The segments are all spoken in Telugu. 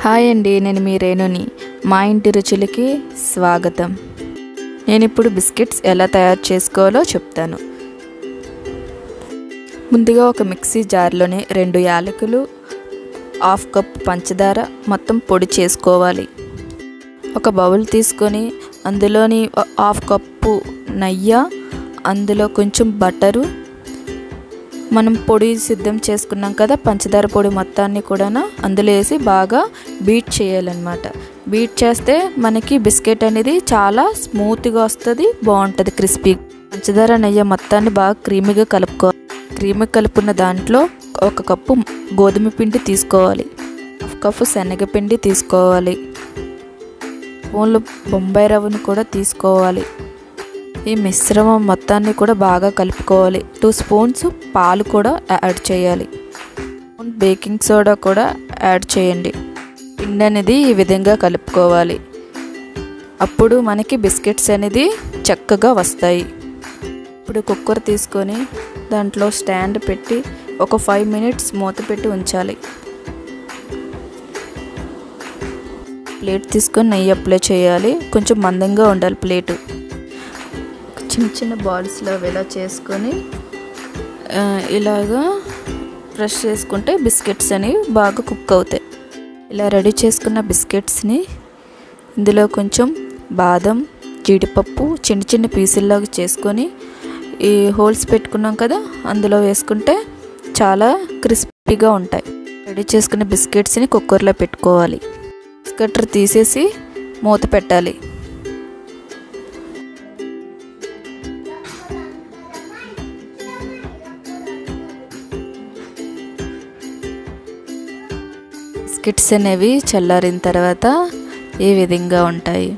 హాయ్ అండి నేను మీ రేణుని. మా ఇంటి రుచులకి స్వాగతం. నేను ఇప్పుడు బిస్కెట్స్ ఎలా తయారు చేసుకోవాలో చెప్తాను. ముందుగా ఒక మిక్సీ జార్లోనే రెండు యాలకులు హాఫ్ కప్ పంచదార మొత్తం పొడి చేసుకోవాలి. ఒక బౌల్ తీసుకొని అందులోని హాఫ్ కప్పు నెయ్యి అందులో కొంచెం బటరు మనం పొడి సిద్ధం చేసుకున్నాం కదా పంచదార పొడి మొత్తాన్ని కూడా అందులో వేసి బాగా బీట్ చేయాలన్నమాట. బీట్ చేస్తే మనకి బిస్కెట్ అనేది చాలా స్మూత్గా వస్తుంది బాగుంటుంది క్రిస్పీ. పంచదార నెయ్యి మొత్తాన్ని బాగా క్రీమీగా కలుపుకోవాలి క్రీమీ కలుపుకున్న దాంట్లో ఒక కప్పు గోధుమ పిండి తీసుకోవాలి. ఒక కప్పు శనగపిండి తీసుకోవాలి. స్పూన్లు బొంబాయి రవ్వను కూడా తీసుకోవాలి. ఈ మిశ్రమం మొత్తాన్ని కూడా బాగా కలుపుకోవాలి. టూ స్పూన్స్ పాలు కూడా యాడ్ చేయాలి. బేకింగ్ సోడా కూడా యాడ్ చేయండి. పిండి అనేది ఈ విధంగా కలుపుకోవాలి. అప్పుడు మనకి బిస్కెట్స్ అనేది చక్కగా వస్తాయి. ఇప్పుడు కుక్కర్ తీసుకొని దాంట్లో స్టాండ్ పెట్టి ఒక ఫైవ్ మినిట్స్ మూత పెట్టి ఉంచాలి. ప్లేట్ తీసుకొని నెయ్యి అప్లై చేయాలి. కొంచెం మందంగా ఉండాలి ప్లేటు. చిన్న చిన్న బాల్స్లో ఇలా చేసుకొని ఇలాగా ఫ్రెష్ చేసుకుంటే బిస్కెట్స్ అనేవి బాగా కుక్ అవుతాయి. ఇలా రెడీ చేసుకున్న బిస్కెట్స్ని ఇందులో కొంచెం బాదం జీడిపప్పు చిన్న చిన్న పీసుల్లాగా చేసుకొని ఈ హోల్స్ పెట్టుకున్నాం కదా అందులో వేసుకుంటే చాలా క్రిస్పీగా ఉంటాయి. రెడీ చేసుకున్న బిస్కెట్స్ని కుక్కర్లో పెట్టుకోవాలి. బిస్కెటర్ తీసేసి మూత పెట్టాలి. బిస్కెట్స్ అనేవి చల్లారిన తర్వాత ఈ విధంగా ఉంటాయి?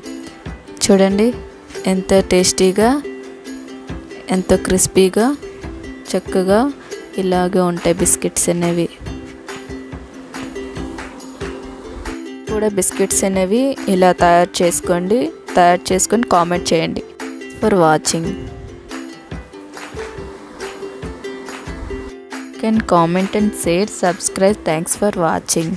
చూడండి. ఎంత టేస్టీగా ఎంతో క్రిస్పీగా చక్కగా ఇలాగే ఉంటాయి బిస్కెట్స్ అనేవి. కూడా బిస్కెట్స్ అనేవి ఇలా తయారు చేసుకోండి. తయారు చేసుకొని కామెంట్ చేయండి. For watching can comment and share subscribe thanks for watching